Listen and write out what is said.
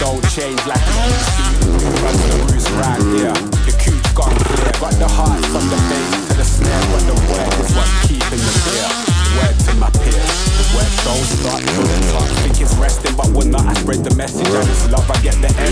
don't change like a used. Run the roost right here. The cooch gone clear. Got the heart from the bass to the snare. but the word is what's keeping the beer. Word to my peers. The word don't start till the top. Think it's resting, but we're not. I spread the message and it's love. I get the air.